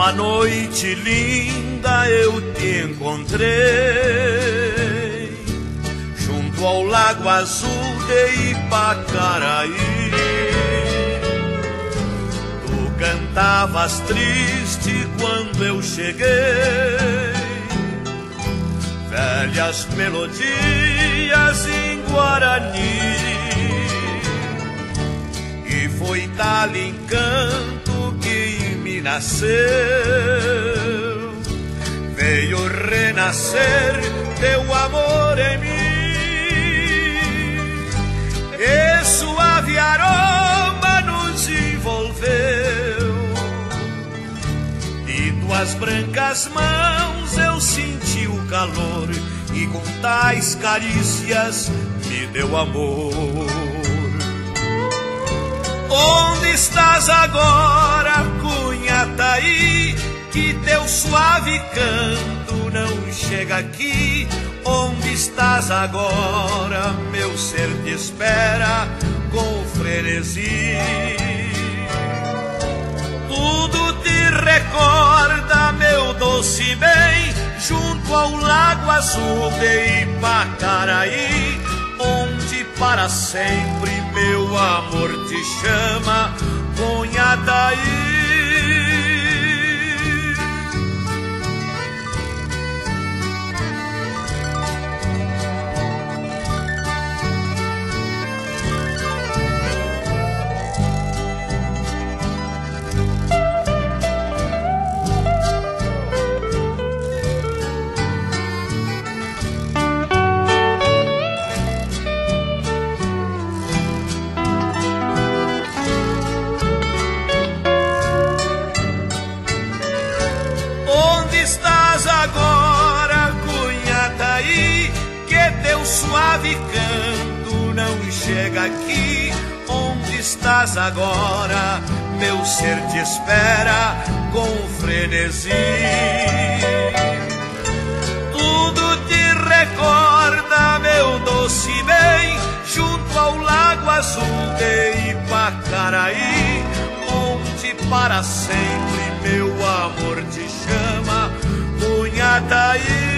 Uma noite linda eu te encontrei junto ao lago azul de Ipacaraí. Tu cantavas triste quando eu cheguei, velhas melodias em Guarani. E foi tal nasceu, veio renascer teu amor em mim. E suave aroma nos envolveu, e tuas brancas mãos eu senti o calor, e com tais carícias me deu amor. Onde estás agora? Que teu suave canto não chega aqui. Onde estás agora? Meu ser te espera com frenesi. Tudo te recorda, meu doce bem, junto ao lago azul de Ipacaraí, onde para sempre meu amor te chama, Cunhataí. Suave canto não chega aqui. Onde estás agora? Meu ser te espera com frenesi. Tudo te recorda, meu doce bem, junto ao lago azul de Ipacaraí, onde para sempre meu amor te chama, Cunhataí.